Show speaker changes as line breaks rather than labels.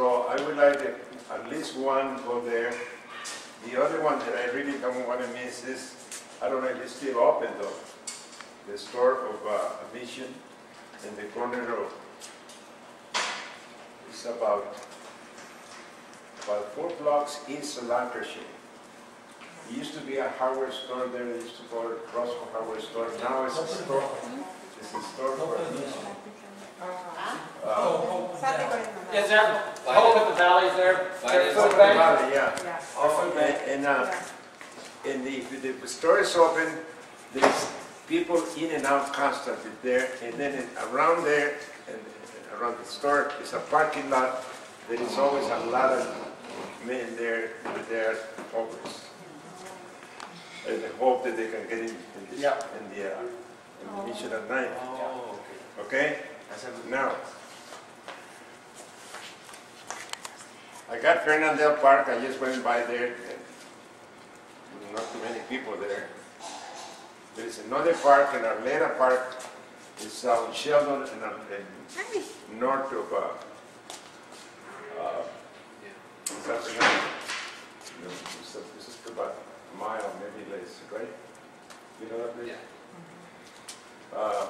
I would like at least one go there. The other one that I really don't want to miss is, I don't know if it's still open though, the store of uh, Mission in the corner of, it's about, about four blocks east of Lankershim. It used to be a hardware store there, they used to call it Roscoe Hardware Store, now it's a store, it's a store for Mission. Uh,
Is there, Hope at the Valley's there? Their food bank?
Valley, yeah.
Yeah.
Our food bank?
And, uh, and the, if the store is open, there's people in and out constantly there, and then it- around there, and and around the store, is a parking lot, there is always a lot of men there, but they're homeless. And they hope that they can get in, in the,
Yeah.
in the, uh, in the mission at night,
Oh,
okay?
That's a-
Now, got Fernangeles Park, I just went by there, and not too many people there. There's another park in Arleta Park, it's out in Sheldon and, uh, and north of, uh, uh, is that? No, It's a- it's just about a mile, maybe less, right? You know that place?
Yeah.
Uh,